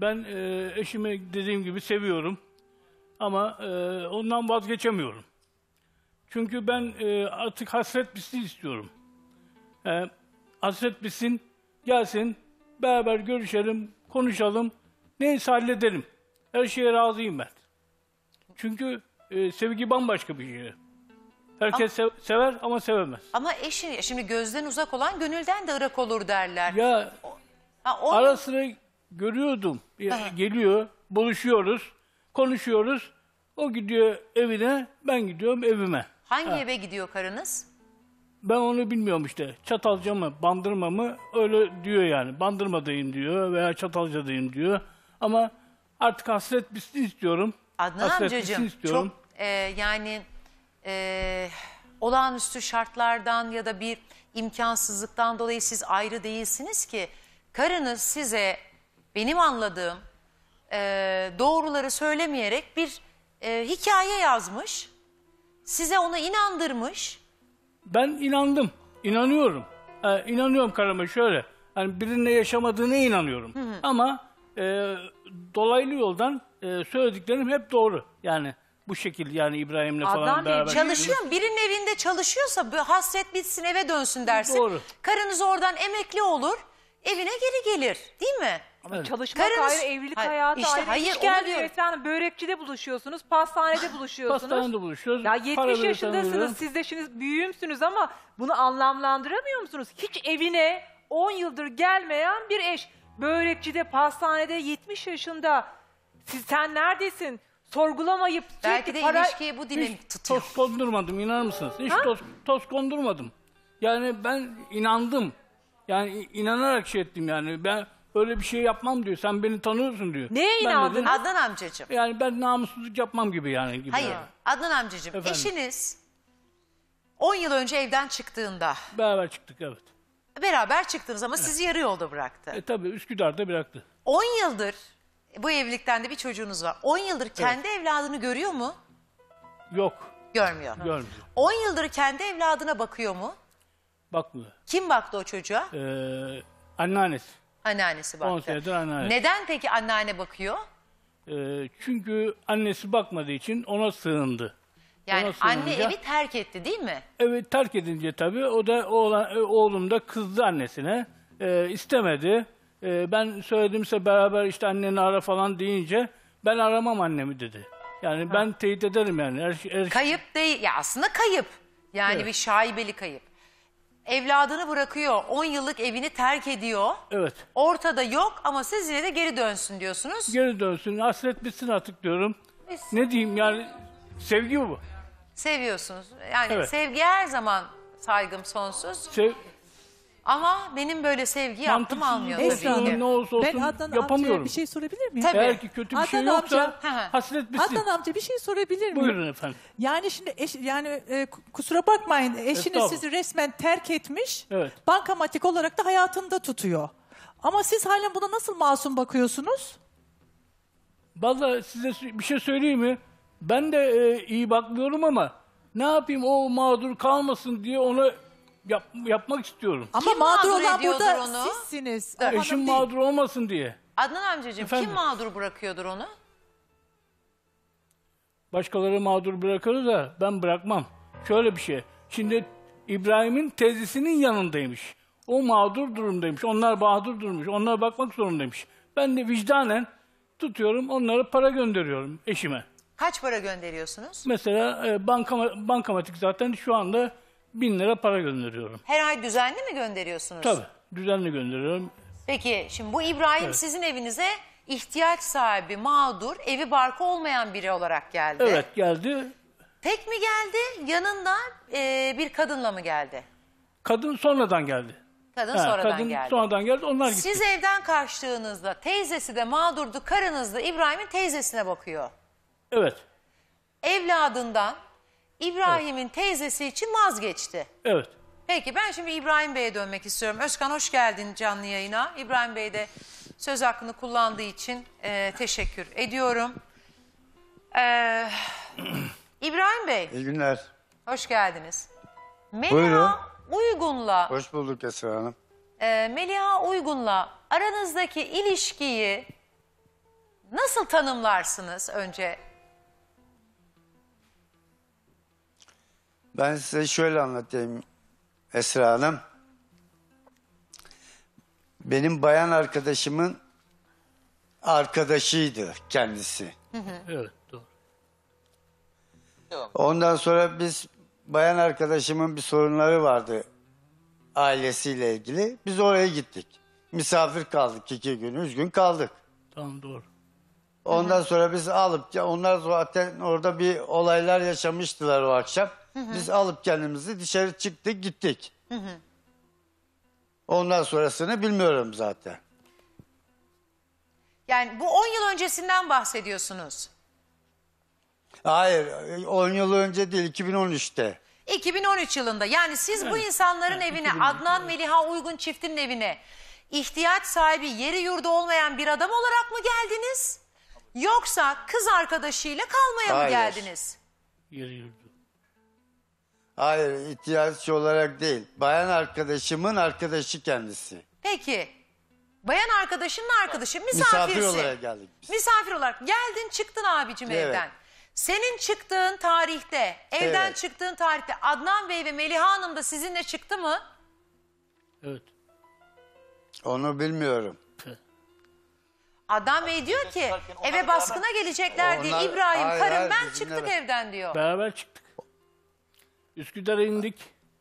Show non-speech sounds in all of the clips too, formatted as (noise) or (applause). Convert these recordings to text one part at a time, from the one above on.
Ben e, eşimi dediğim gibi seviyorum. Ama e, ondan vazgeçemiyorum. Çünkü ben e, artık hasret bitsin istiyorum. E, hasret bitsin, gelsin, beraber görüşelim, konuşalım. Neyse halledelim. Her şeye razıyım ben. Çünkü e, sevgi bambaşka bir şey. Herkes sev- sever ama sevemez. Ama eşi şimdi gözden uzak olan gönülden de ırak olur derler. Ya Ha, o- ara sıra görüyordum. Ya, Geliyor, buluşuyoruz, konuşuyoruz. O gidiyor evine, ben gidiyorum evime. hangi eve gidiyor karınız? Ben onu bilmiyorum işte. Çatalca mı, bandırma mı öyle diyor yani. Bandırmadayım diyor veya Çatalca'dayım diyor. Ama artık hasret bitsin istiyorum. Adnan hasret bitsin amcacığım istiyorum. çok e, yani e, olağanüstü şartlardan ya da bir imkansızlıktan dolayı siz ayrı değilsiniz ki. Karınız size benim anladığım e, doğruları söylemeyerek bir e, hikaye yazmış. Size onu inandırmış. Ben inandım. inanıyorum. Ee, inanıyorum karıma şöyle. Hani birinle yaşamadığına inanıyorum. Ama e, dolaylı yoldan e, söylediklerim hep doğru. Yani bu şekil yani İbrahim'le falan Adnan Bey, beraber. Çalışıyor mu? Birinin evinde çalışıyorsa bu hasret bitsin eve dönsün dersin. Doğru. Karınız oradan emekli olur. Evine geri gelir. Değil mi? Ama Evet. çalışmak Karınız- ayrı, evlilik Hayır, hayatı işte ayrı. hayır, İş onu geldi diyorum. efendim börekçide buluşuyorsunuz, pastanede buluşuyorsunuz. Hastanede buluşuyoruz. Ya Para 70 verirsen veriyorum. yaşındasınız, siz de şimdi büyüğümsünüz ama bunu anlamlandıramıyor musunuz? Hiç evine 10 yıldır gelmeyen bir eş. Börekçide, pastanede 70 yaşında. Siz, sen neredesin? Sorgulamayıp Belki sürekli de para... ilişkiyi bu Hiç tutuyor. toz kondurmadım inanır mısınız? Hiç toz, toz kondurmadım. Yani ben inandım. Yani inanarak şey ettim yani. Ben öyle bir şey yapmam diyor. Sen beni tanıyorsun diyor. Neye Ben inandın? dedim, Adnan amcacığım. yani ben namussuzluk yapmam gibi yani. Gibi Hayır. yani. Adnan amcacığım Efendim? eşiniz 10 yıl önce evden çıktığında Beraber çıktık evet. beraber çıktınız ama sizi yarı yolda bıraktı. E tabii Üsküdar'da bıraktı. 10 yıldır bu evlilikten de bir çocuğunuz var. 10 yıldır kendi evladını görüyor mu? Yok Görmüyor. görmüyor. 10 yıldır kendi evladına bakıyor mu? Bakmıyor. Kim baktı o çocuğa? Ee, anneannesi. Anneannesi 10 baktı. senedir anneannesi. Neden peki anneanne bakıyor? Ee, çünkü annesi bakmadığı için ona sığındı. Yani Ona anne sığınınca- evi terk etti değil mi? Evet terk edince tabii o da oğlan, e, oğlum da kızdı annesine. Ee, istemedi. Ee, ben söyledimse beraber işte anneni ara falan deyince ben aramam annemi dedi. Yani ben teyit ederim yani. Her, şey- her, şey- Kayıp değil. Ya aslında kayıp. Yani Evet. bir şaibeli kayıp. Evladını bırakıyor. 10 yıllık evini terk ediyor. Evet. Ortada yok ama siz yine de geri dönsün diyorsunuz. Geri dönsün. Hasret bitsin artık diyorum. Biz Ne diyeyim yani sevgi bu. seviyorsunuz. Yani Evet. sevgi her zaman saygım sonsuz. Sev, Ama benim böyle sevgi yaptım mantıksız almıyor olsun, tabii ki. ne olursa olsun Ben Adnan yapamıyorum. amcaya bir şey sorabilir miyim? Tabii. Eğer ki kötü bir şey Adnan yoksa amca- Hı hı. hasret bitsin. Adnan amca bir şey sorabilir miyim? Buyurun efendim. Yani şimdi eş, yani e, kusura bakmayın eşiniz Estağfurullah. sizi resmen terk etmiş. Evet. Bankamatik olarak da hayatında tutuyor. Ama siz halen buna nasıl masum bakıyorsunuz? Vallahi size bir şey söyleyeyim mi? Ben de e, iyi bakmıyorum ama ne yapayım o mağdur kalmasın diye onu yap, yapmak istiyorum. Ama Kim mağdur mağdur olan ediyordur burada onu? sizsiniz. Hanım Eşim değil. mağdur olmasın diye. Adnan amcacığım Efendim? kim mağdur bırakıyordur onu? Başkaları mağdur bırakır da ben bırakmam. Şöyle bir şey. Şimdi İbrahim'in teyzesinin yanındaymış. O mağdur durumdaymış. Onlar mağdur durmuş. Onlara bakmak zorundaymış. Ben de vicdanen tutuyorum. Onlara para gönderiyorum eşime. Kaç para gönderiyorsunuz? Mesela e, bankama, bankamatik zaten şu anda bin lira para gönderiyorum. Her ay düzenli mi gönderiyorsunuz? Tabii. Düzenli gönderiyorum. Peki şimdi bu İbrahim sizin evinize ihtiyaç sahibi, mağdur, evi barkı olmayan biri olarak geldi. Evet geldi. Tek mi geldi yanında e, bir kadınla mı geldi? Kadın sonradan geldi. Kadın Ha, sonradan kadın geldi. sonradan geldi. Onlar gitti. Siz evden kaçtığınızda teyzesi de mağdurdu, karınız da İbrahim'in teyzesine bakıyor. Evet. Evladından İbrahim'in teyzesi için vazgeçti. Evet. Peki ben şimdi İbrahim Bey'e dönmek istiyorum. Özkan hoş geldin canlı yayına. İbrahim Bey de söz hakkını kullandığı için e, teşekkür ediyorum. Ee, (clears throat) İbrahim Bey İyi günler. hoş geldiniz. Buyurun. Meliha Uygun'la Hoş bulduk Esra Hanım. e, Meliha Uygun'la aranızdaki ilişkiyi nasıl tanımlarsınız önce? Ben size şöyle anlatayım Esra Hanım. Benim bayan arkadaşımın arkadaşıydı kendisi. Evet doğru. Ondan sonra biz bayan arkadaşımın bir sorunları vardı ailesiyle ilgili. Biz oraya gittik. Misafir kaldık iki gün, üç gün kaldık. Tamam doğru. Ondan sonra biz alıp onlar zaten orada bir olaylar yaşamıştılar o akşam. Biz alıp kendimizi dışarı çıktık gittik. Ondan sonrasını bilmiyorum zaten. Yani bu 10 yıl öncesinden bahsediyorsunuz. Hayır 10 yıl önce değil 2013'te. 2013 yılında yani siz bu insanların evine Adnan Meliha Uygun çiftinin evine ihtiyaç sahibi yeri yurdu olmayan bir adam olarak mı geldiniz? Yoksa kız arkadaşıyla kalmaya mı Hayır. geldiniz? Yeri yurdu. Hayır ihtiyaç olarak değil. Bayan arkadaşımın arkadaşı kendisi. Peki bayan arkadaşının arkadaşı Misafir misafirsin. olarak geldik biz. Misafir olarak geldin çıktın abicim Evet. evden. Senin çıktığın tarihte, evden Evet. çıktığın tarihte Adnan Bey ve Meliha Hanım da sizinle çıktı mı? Evet. Onu bilmiyorum. Adnan Bey diyor ki eve baskına gelecekler diye Onlar- İbrahim hayır, karım hayır, ben bizimle çıktık beraber. evden diyor. Beraber çıktık. Üsküdar'a indik.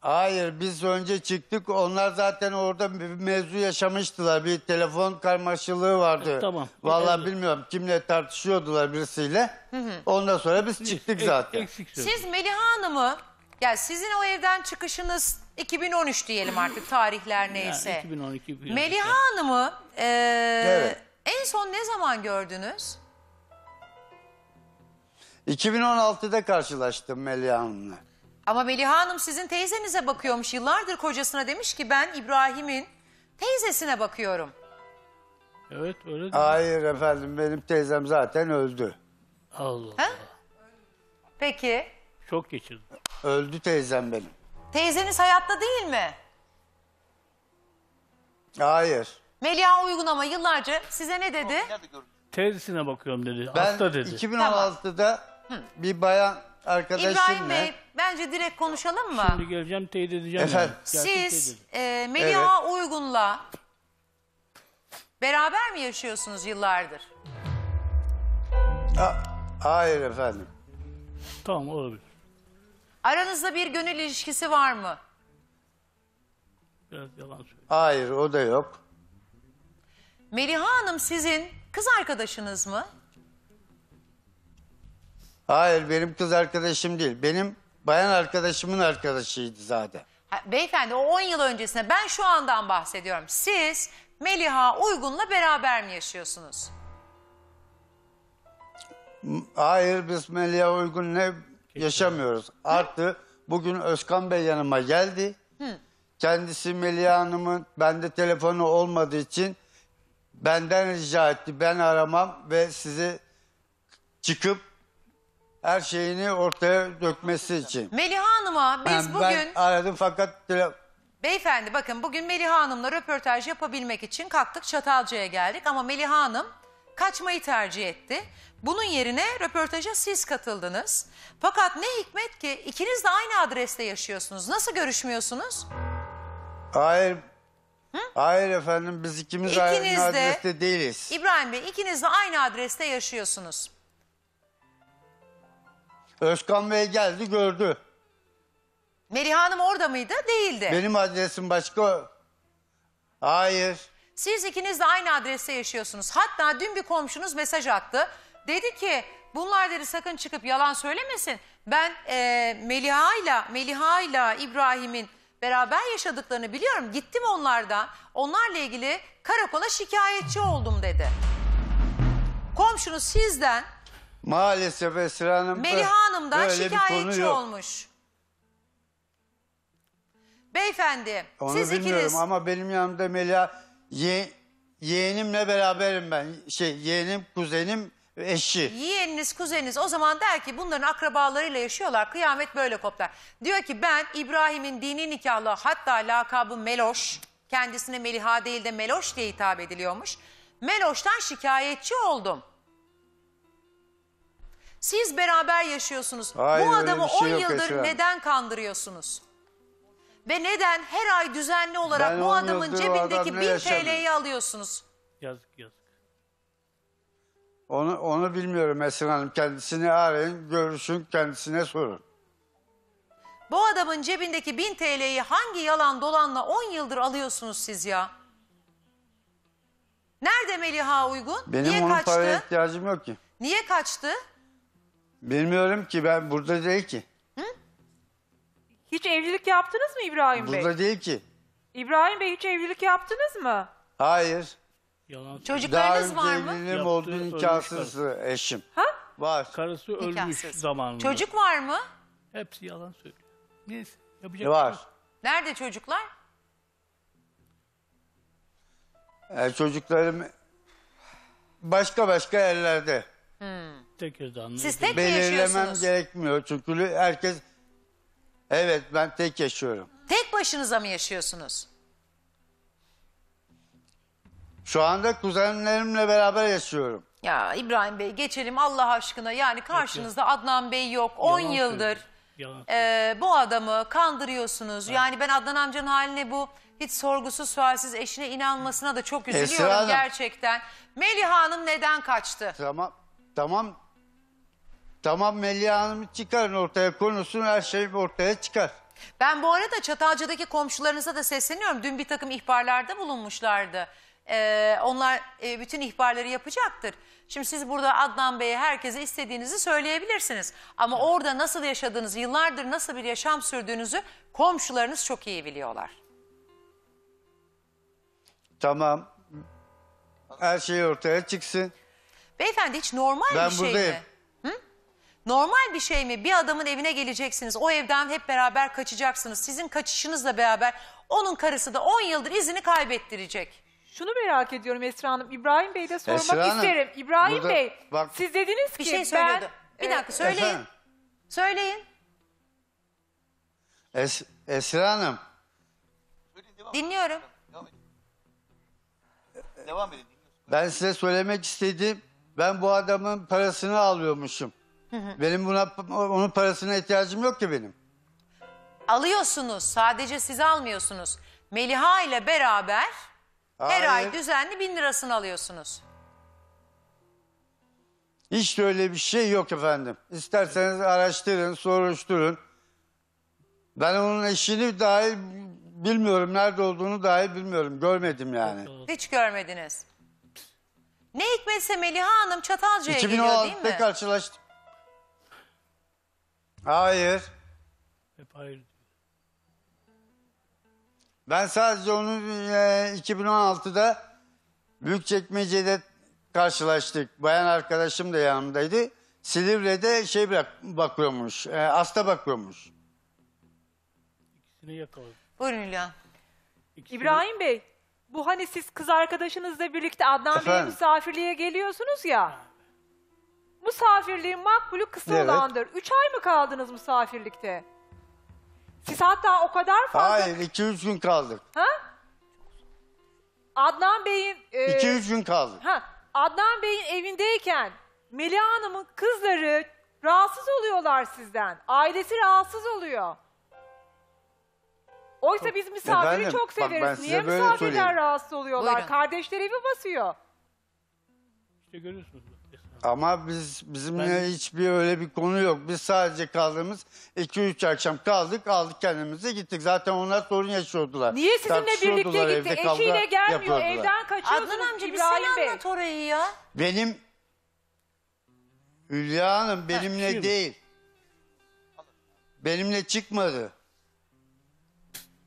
Hayır biz önce çıktık. Onlar zaten orada bir mevzu yaşamıştılar. Bir telefon karmaşılığı vardı. E, tamam. Vallahi Evet. bilmiyorum kimle tartışıyordular birisiyle. Ondan sonra biz çıktık Ek- zaten. Eksik söz. Siz Meliha Hanım'ı ya sizin o evden çıkışınız 2013 diyelim artık tarihler neyse. Yani 2012 bir Meliha yıl. Hanım'ı e, Evet. en son ne zaman gördünüz? 2016'da karşılaştım Melih Hanım'la. Ama Meliha Hanım sizin teyzenize bakıyormuş. Yıllardır kocasına demiş ki ben İbrahim'in teyzesine bakıyorum. Evet öyle de. Hayır efendim benim teyzem zaten öldü. Allah Ha? Allah. Peki Şok geçirdim. Öldü teyzem benim. teyzeniz hayatta değil mi? Hayır. Meliha Uygun ama yıllarca size ne dedi? Teyzesine bakıyorum dedi. Ben Hasta dedi. 2016'da bir bayan İbrahim arkadaşımla Bey bence direkt konuşalım mı? Şimdi geleceğim teyit edeceğim. Efendim? yani. Gelsin Siz teyit e, Meliha Uygun'la beraber mi yaşıyorsunuz yıllardır? Ha- hayır efendim. Tamam olabilir. Aranızda bir gönül ilişkisi var mı? Biraz yalan söylüyor. Hayır o da yok. Meliha Hanım sizin kız arkadaşınız mı? Hayır benim kız arkadaşım değil. Benim bayan arkadaşımın arkadaşıydı zaten. Ha, beyefendi o 10 yıl öncesine ben şu andan bahsediyorum. Siz Meliha Uygun'la beraber mi yaşıyorsunuz? Hayır biz Melih'e uygun ne yaşamıyoruz. Artı bugün Özkan Bey yanıma geldi. Kendisi Melih Hanım'ın bende telefonu olmadığı için benden rica etti. Ben aramam ve sizi çıkıp her şeyini ortaya dökmesi için. Meliha Hanım'a biz Ben- bugün... Ben aradım fakat tele- Beyefendi bakın bugün Meliha Hanım'la röportaj yapabilmek için kalktık Çatalca'ya geldik ama Meliha Hanım kaçmayı tercih etti. Bunun yerine röportaja siz katıldınız. Fakat ne hikmet ki ikiniz de aynı adreste yaşıyorsunuz. Nasıl görüşmüyorsunuz? hayır Hayır efendim biz ikimiz İkiniz aynı de- adreste değiliz. İbrahim Bey ikiniz de aynı adreste yaşıyorsunuz. Özkan Bey geldi gördü. Meliha Hanım orada mıydı? Değildi. Benim adresim başka. Hayır. Siz ikiniz de aynı adreste yaşıyorsunuz. Hatta dün bir komşunuz mesaj attı. Dedi ki bunlar dedi sakın çıkıp yalan söylemesin. Ben e, Meliha'yla Meliha'yla İbrahim'in beraber yaşadıklarını biliyorum. Gittim onlardan. Onlarla ilgili karakola şikayetçi oldum dedi. Komşunuz sizden Maalesef Esra Hanım. Meliha Hanım'dan böyle bir konu şikayetçi yok. olmuş. Beyefendi Onu siz bilmiyorum ikiniz ama benim yanımda Meliha ye, yeğenimle beraberim ben. Şey yeğenim, kuzenim, eşi. Yeğeniniz, kuzeniniz o zaman der ki bunların akrabalarıyla yaşıyorlar. Kıyamet böyle kopar. Diyor ki ben İbrahim'in dini nikahlı hatta lakabı Meloş. Kendisine Meliha değil de Meloş diye hitap ediliyormuş. Meloş'tan şikayetçi oldum. Siz beraber yaşıyorsunuz. Hayır, Bu adamı şey 10 yok yıldır Esra neden kandırıyorsunuz? Ve neden her ay düzenli olarak Ben bu 10 adamın cebindeki adamla 1000 yaşamıyorum. TL'yi alıyorsunuz? Yazık yazık. Onu, onu bilmiyorum Esra Hanım. Kendisini arayın, görüşün, kendisine sorun. Bu adamın cebindeki 1000 TL'yi hangi yalan dolanla 10 yıldır alıyorsunuz siz ya? Nerede Meliha Uygun? Benim Niye onun kaçtı? paraya ihtiyacım yok ki. Niye kaçtı? Bilmiyorum ki ben burada değil ki. Hiç evlilik yaptınız mı İbrahim Bey? Burada değil ki. İbrahim Bey hiç evlilik yaptınız mı? Hayır. Yalan. Daha Çocuklarınız önce var mı? evliliğim Yaptığı oldu ölmüş nikahsızdı eşim. Ha? Var. Karısı ölmüş Nikahsız. zamanında. Çocuk var mı? Hepsi yalan söylüyor. Neyse yapacak bir şey Var. yok. Nerede çocuklar? E, çocuklarım başka başka yerlerde. Tekirdağ'ın. Siz tek mi Belirlemem yaşıyorsunuz? gerekmiyor çünkü herkes... Evet ben tek yaşıyorum. Tek başınıza mı yaşıyorsunuz? Şu anda kuzenlerimle beraber yaşıyorum. Ya İbrahim Bey geçelim Allah aşkına. Yani karşınızda Adnan Bey yok. 10 Yalan yıldır söylüyor. Yalan e, bu adamı kandırıyorsunuz. Yani ben Adnan amcanın haline bu hiç sorgusuz sualsiz eşine inanmasına da çok üzülüyorum Hanım. gerçekten. Meliha Hanım neden kaçtı? Tamam. Tamam. Tamam Melih Hanım çıkarın ortaya konuşsun her şey ortaya çıkar. Ben bu arada Çatalca'daki komşularınıza da sesleniyorum. Dün bir takım ihbarlarda bulunmuşlardı. Ee, onlar e, bütün ihbarları yapacaktır. Şimdi siz burada Adnan Bey'e herkese istediğinizi söyleyebilirsiniz. Ama orada nasıl yaşadığınızı, yıllardır nasıl bir yaşam sürdüğünüzü komşularınız çok iyi biliyorlar. Tamam. Her şey ortaya çıksın. Beyefendi hiç normal Ben bir şey buradayım. mi? Normal bir şey mi? Bir adamın evine geleceksiniz. O evden hep beraber kaçacaksınız. Sizin kaçışınızla beraber onun karısı da 10 yıldır izini kaybettirecek. Şunu merak ediyorum Esra Hanım. İbrahim Bey'e de sormak Esra Hanım, isterim. İbrahim burada- Bey bak- siz dediniz ki Bir şey ben... Bir e, dakika söyleyin. Efendim? Söyleyin. Es Esra Hanım. Dinliyorum. Devam edin. Ben size söylemek istediğim ben bu adamın parasını alıyormuşum. Benim buna onun parasına ihtiyacım yok ki benim. Alıyorsunuz. Sadece siz almıyorsunuz. Meliha ile beraber her Hayır. ay düzenli bin lirasını alıyorsunuz. Hiç de öyle bir şey yok efendim. İsterseniz araştırın, soruşturun. Ben onun eşini dahi bilmiyorum. Nerede olduğunu dahi bilmiyorum. Görmedim yani. Hiç görmediniz. Ne hikmetse Meliha Hanım Çatalca'ya geliyor değil 2016'da mi? karşılaştık. Hayır. Hep hayır. Ben sadece onu e, 2016'da Büyükçekmece'de karşılaştık. Bayan arkadaşım da yanımdaydı. Silivri'de şey bırak, bakıyormuş, e, hasta bakıyormuş. İkisini yakaladım. Buyurun Hülya. İkisini- İbrahim Bey bu hani siz kız arkadaşınızla birlikte Adnan Bey'e Efendim? misafirliğe geliyorsunuz ya. Misafirliğin makbulü kısa Evet. olandır. Üç ay mı kaldınız misafirlikte? Siz hatta o kadar fazla... Hayır, 2-3 gün kaldık. Ha? Adnan Bey'in... e, 2-3 gün kaldık. Ha, Adnan Bey'in evindeyken Meliha Hanım'ın kızları rahatsız oluyorlar sizden. Ailesi rahatsız oluyor. Oysa biz misafiri Efendim, çok bak ben severiz. size Niye böyle misafirler söyleyeyim. rahatsız oluyorlar? Buyurun. Kardeşleri evi basıyor. İşte görüyorsunuz. Ama biz bizimle Ben- hiçbir öyle bir konu yok. Biz sadece kaldığımız 2-3 akşam kaldık, aldık kendimize gittik. Zaten onlar sorun yaşıyordular. Niye sizinle Tartışıyordular, birlikte evde gitti? kavga Eşiyle gelmiyor. yapıyordular. Evden kaçıyorsunuz Adnan amca bir İbrahim sen Bey. anlat orayı ya. Benim Hülya Hanım benimle şimdi. değil. Benimle çıkmadı.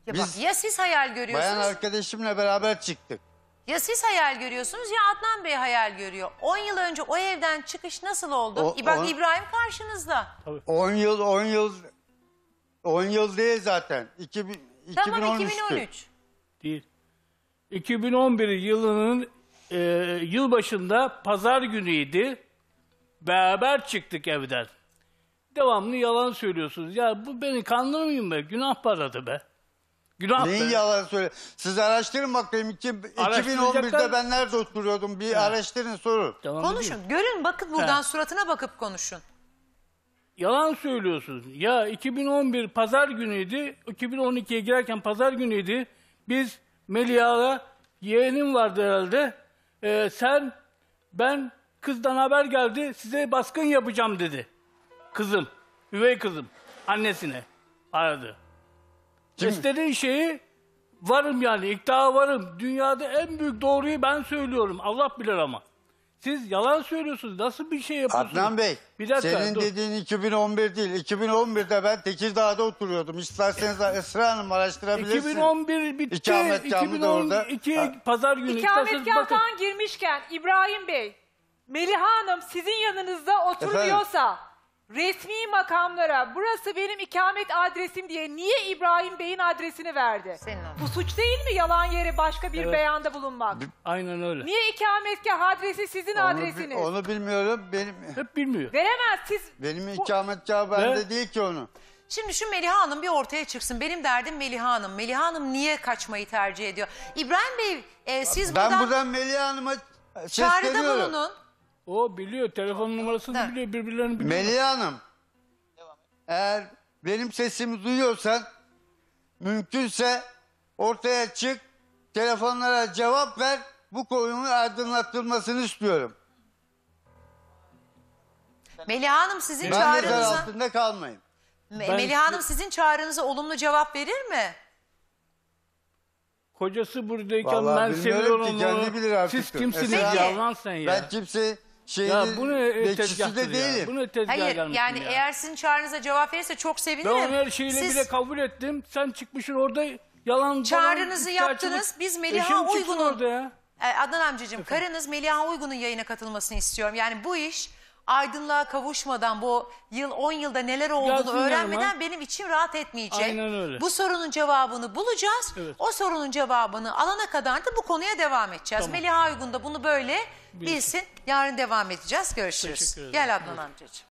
Ya Biz- bak ya siz hayal Bayan görüyorsunuz arkadaşımla beraber çıktık. Ya siz hayal görüyorsunuz ya Adnan Bey hayal görüyor. 10 yıl önce o evden çıkış nasıl oldu? O- Bak on- İbrahim karşınızda. 10 yıl 10 yıl 10 yıl değil zaten. 2000, Tamam 2013'tü. 2013. Değil. 2011 yılının e, yılbaşında pazar günüydü. Beraber çıktık evden. Devamlı yalan söylüyorsunuz. Ya bu beni kandırmayın be. Günah paradı be. Günah Neyin be. yalan söyle? Siz araştırın bakayım. İki- 2011'de Araştıracaklar- ben nerede oturuyordum? Bir araştırın sorun. Tamam mı Konuşun. Görün bakın buradan suratına bakıp konuşun. yalan söylüyorsun. Ya 2011 pazar günüydü. 2012'ye girerken pazar günüydü. Biz Melia'la yeğenim vardı herhalde. Ee, sen ben kızdan haber geldi size baskın yapacağım dedi. Kızım. Üvey kızım. Annesine aradı. Kim? İstediğin şeyi varım yani iddia varım. Dünyada en büyük doğruyu ben söylüyorum. Allah bilir ama. Siz yalan söylüyorsunuz. Nasıl bir şey yapıyorsunuz? Adnan Bey, Bir dakika, senin dur. dediğin 2011 değil. 2011'de ben Tekirdağ'da oturuyordum. İsterseniz (laughs) Esra Hanım araştırabilirsiniz. 2011 bitti. İkametgahı da orada. 2012 Ha. pazar günü. İsterseniz bakın. İkametgahtan girmişken İbrahim Bey, Meliha Hanım sizin yanınızda oturmuyorsa resmi makamlara burası benim ikamet adresim diye niye İbrahim Bey'in adresini verdi? Senin. Bu suç değil mi yalan yere başka bir Evet. beyanda bulunmak? Aynen öyle. Niye ikametgah adresi sizin Onu, bi- adresiniz? onu bilmiyorum. Benim Hep bilmiyor. Veremez siz. benim Bu- ikametgahı bende Ve- değil ki onu. Şimdi şu Meliha Hanım bir ortaya çıksın. Benim derdim Meliha Hanım. Meliha Hanım niye kaçmayı tercih ediyor? İbrahim Bey e, siz Ben buradan, buradan Melih Hanım'a çağrıda sesleniyorum. bulunun. O biliyor. Telefon numarasını Evet. biliyor. Birbirlerini biliyor. Melih Hanım, eğer benim sesimi duyuyorsan mümkünse ortaya çık, telefonlara cevap ver, bu konunun aydınlatılmasını istiyorum. Meliha Hanım sizin Ben mezar çağrınıza... altında kalmayın. Me- Ben- Meliha Hanım sizin çağrınıza olumlu cevap verir mi? Kocası buradayken Vallahi ben bilmiyorum seviyorum ki, onu. kendi bilir artık. Siz kimsiniz Peki. ya lan sen ya? Ben kimse şeyini ya bu ne bekçisi tezgahtır de ya? değilim. Bu ne tezgah Hayır gelmişsin yani ya? eğer sizin çağrınıza cevap verirse çok Ben sevinirim. onun her şeyini Siz bile kabul ettim. Sen çıkmışsın orada yalan Çağrınızı yaptınız. Biz Meliha Uygun'un- orada ya. e, Adnan amcacığım karınız Meliha Uygun'un yayına katılmasını istiyorum. Yani bu iş aydınlığa kavuşmadan bu yıl 10 yılda neler olduğunu Gelsin öğrenmeden yanıma. benim içim rahat etmeyecek. Aynen öyle. Bu sorunun cevabını bulacağız. Evet. O sorunun cevabını alana kadar da bu konuya devam edeceğiz. Meliha Uygun da bunu böyle bilsin. Yarın devam edeceğiz. Görüşürüz. Gel Adnan amcacığım.